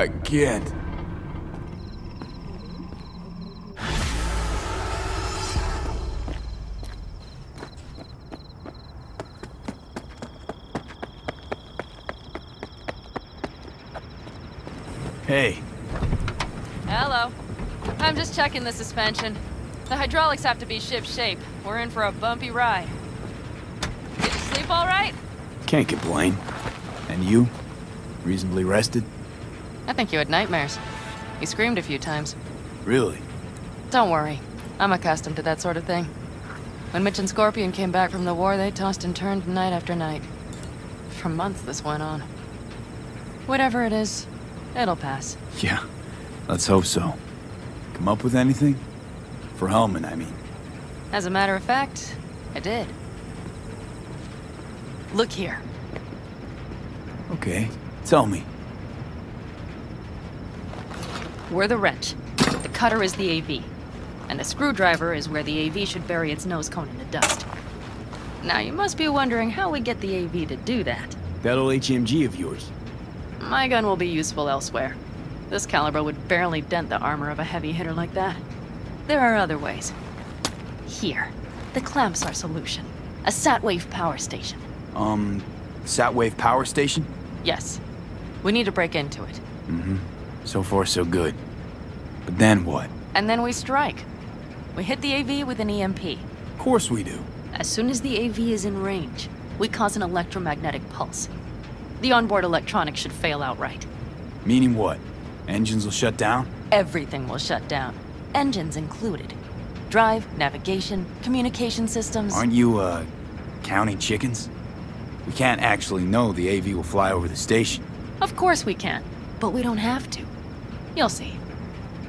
I, I can't. Hey, Hello. I'm just checking the suspension. The hydraulics have to be ship shape. We're in for a bumpy ride. Did you sleep all right? can't complain. And you? Reasonably rested? I think you had nightmares. You screamed a few times. Really? Don't worry. I'm accustomed to that sort of thing. When Mitch and Scorpion came back from the war, they tossed and turned night after night. For months this went on. Whatever it is, it'll pass. Yeah, let's hope so. Come up with anything? For Hellman, I mean. As a matter of fact, I did. Look here. Okay, tell me. We're the wrench. The cutter is the AV. And the screwdriver is where the AV should bury its nose cone in the dust. Now, you must be wondering how we get the AV to do that. That old HMG of yours. My gun will be useful elsewhere. This caliber would barely dent the armor of a heavy hitter like that. There are other ways. Here. The clamps are solution. A Satwave power station. Um, Satwave Power Station? Yes. We need to break into it. Mm-hmm. So far, so good. But then what? And then we strike. We hit the AV with an EMP. Of course we do. As soon as the AV is in range, we cause an electromagnetic pulse. The onboard electronics should fail outright. Meaning what? Engines will shut down? Everything will shut down, engines included. Drive, navigation, communication systems. Aren't you, uh, counting chickens? We can't actually know the AV will fly over the station. Of course we can, but we don't have to. You'll see.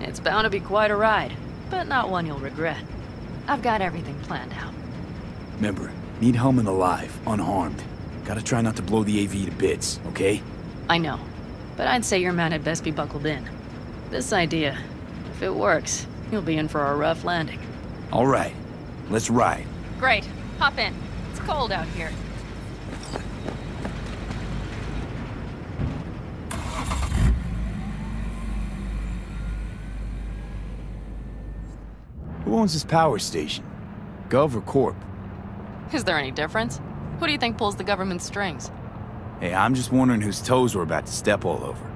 It's bound to be quite a ride, but not one you'll regret. I've got everything planned out. Remember, need Hellman alive, unharmed. Gotta try not to blow the AV to bits, okay? I know, but I'd say your man had best be buckled in. This idea, if it works, you'll be in for a rough landing. All right, let's ride. Great. Hop in. It's cold out here. Who owns this power station? Gov or Corp? Is there any difference? Who do you think pulls the government strings? Hey, I'm just wondering whose toes we're about to step all over.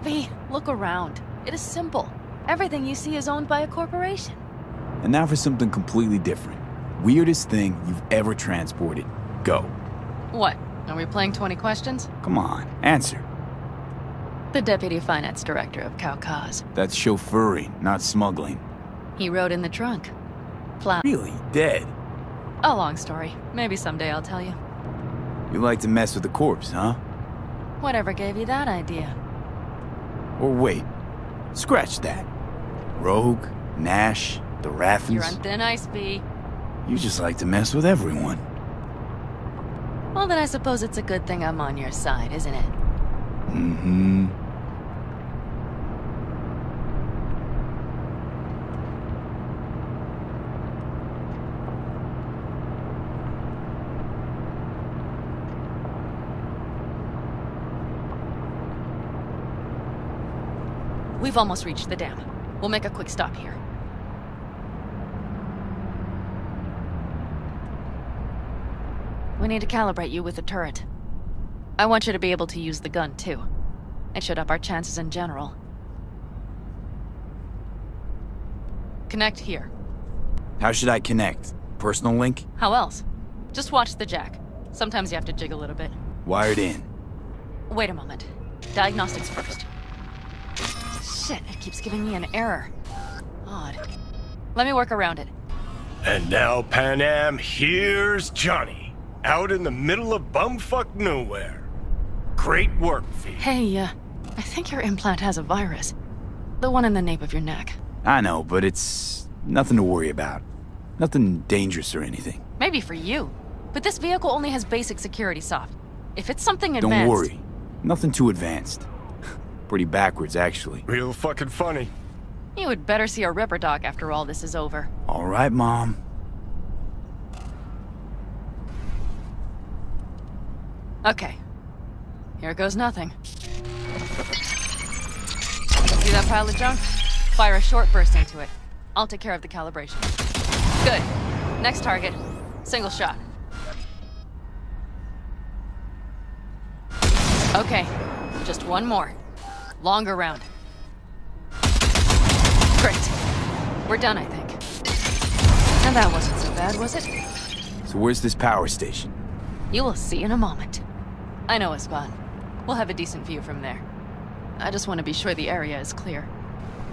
V, look around. It is simple. Everything you see is owned by a corporation. And now for something completely different. Weirdest thing you've ever transported. Go. What? Are we playing 20 questions? Come on, answer. The deputy finance director of Kaukaz. That's chauffeuring, not smuggling. He rode in the trunk. Plow. Really? Dead? A long story. Maybe someday I'll tell you. You like to mess with the corpos, huh? Whatever gave you that idea? Or wait, scratch that. Rogue, Nash, the Raffens. You're on thin ice, V. You just like to mess with everyone. Well, then I suppose it's a good thing I'm on your side, isn't it? Mm-hmm. We've almost reached the dam. We'll make a quick stop here. We need to calibrate you with the turret. I want you to be able to use the gun, too. It should up our chances in general. Connect here. How should I connect? Personal link? How else? Just watch the jack. Sometimes you have to jig a little bit. Wired in. Wait a moment. Diagnostics first. Shit, it keeps giving me an error. Odd. Let me work around it. And now, Panam, here's Johnny. Out in the middle of bumfuck nowhere. Great work, V. Hey, uh, I think your implant has a virus. The one in the nape of your neck. I know, but it's nothing to worry about. Nothing dangerous or anything. Maybe for you. But this vehicle only has basic security soft. If it's something advanced... Don't worry. Nothing too advanced. Pretty backwards, actually. Real fucking funny. You would better see a Ripper Doc after all this is over. All right, Mom. Okay. Here goes nothing. See that pile of junk? Fire a short burst into it. I'll take care of the calibration. Good. Next target. Single shot. Okay. Just one more. Longer round. Great. We're done, I think. And that wasn't so bad, was it? So where's this power station? You will see in a moment. I know a spot. We'll have a decent view from there. I just want to be sure the area is clear.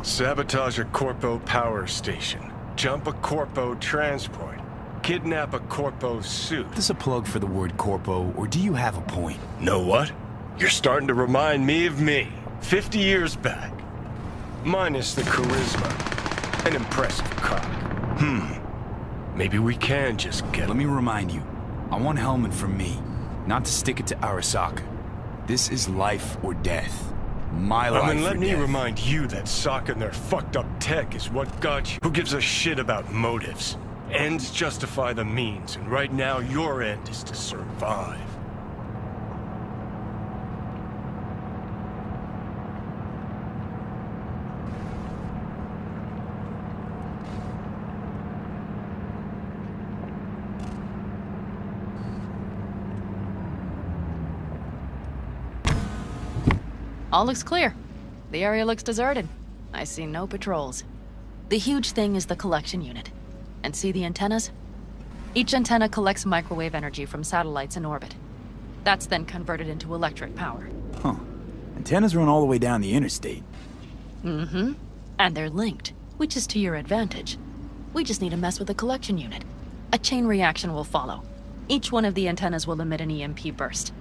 Sabotage a Corpo power station. Jump a Corpo transport. Kidnap a Corpo suit. Is this a plug for the word corpo, or do you have a point? Know what? You're starting to remind me of me, 50 years back. Minus the charisma. An impressive cock. Hmm. Maybe we can just get Let me remind you, I want Hellman from me, not to stick it to Arasaka. This is life or death. My life I mean, let me death. remind you that socking their fucked up tech is what got you. Who gives a shit about motives? Ends justify the means, and right now your end is to survive. All looks clear. The area looks deserted. I see no patrols. The huge thing is the collection unit. And see the antennas? Each antenna collects microwave energy from satellites in orbit. That's then converted into electric power. Huh. Antennas run all the way down the interstate. Mm-hmm. And they're linked, which is to your advantage. We just need to mess with the collection unit. A chain reaction will follow. Each one of the antennas will emit an EMP burst.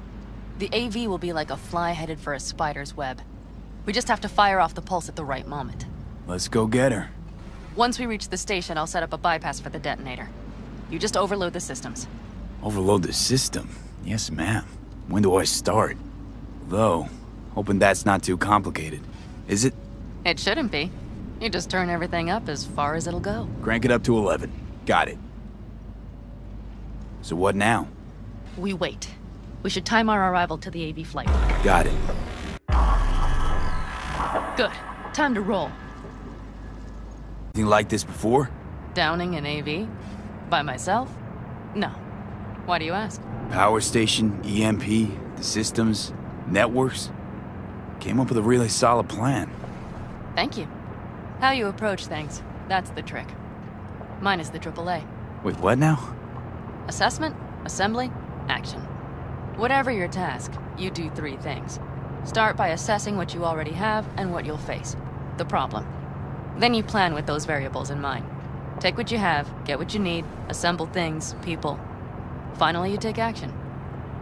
The AV will be like a fly headed for a spider's web. We just have to fire off the pulse at the right moment. Let's go get her. Once we reach the station, I'll set up a bypass for the detonator. You just overload the systems. Overload the system. Yes, ma'am. When do I start? Though, hoping that's not too complicated. Is it? It shouldn't be. You just turn everything up as far as it'll go. Crank it up to 11. Got it. So what now? We wait. We should time our arrival to the AV flight. Got it. Good. Time to roll. Anything like this before? Downing an AV? By myself? No. Why do you ask? Power station, EMP, the systems, networks. Came up with a really solid plan. Thank you. How you approach things, that's the trick. Mine is the AAA. Wait, what now? Assessment, assembly, action. Whatever your task, you do three things. Start by assessing what you already have and what you'll face. The problem. Then you plan with those variables in mind. Take what you have, get what you need, assemble things, people. Finally, you take action.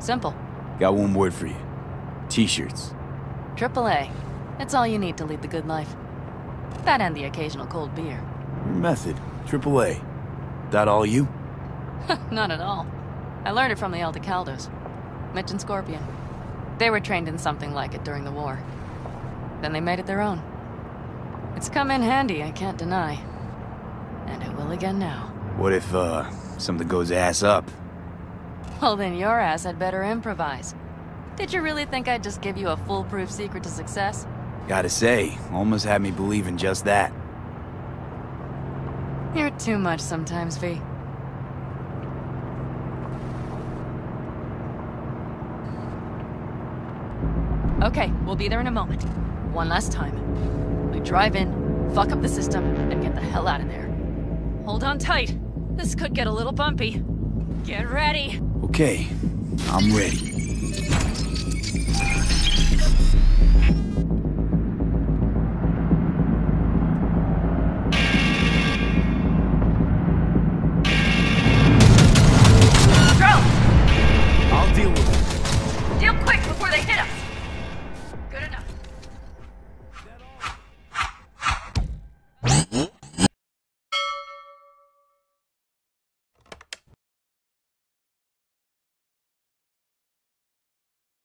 Simple. Got one word for you. T-shirts. AAA. It's all you need to lead the good life. That and the occasional cold beer. Your method. AAA. That all you? Not at all. I learned it from the Aldecaldos. Mitch and Scorpion. They were trained in something like it during the war. Then they made it their own. It's come in handy, I can't deny. And it will again now. What if, uh, something goes ass up? Well, then your ass had better improvise. Did you really think I'd just give you a foolproof secret to success? Gotta say, almost had me believing just that. You're too much sometimes, V. Okay, we'll be there in a moment. One last time. We drive in, fuck up the system, and get the hell out of there. Hold on tight. This could get a little bumpy. Get ready. Okay, I'm ready.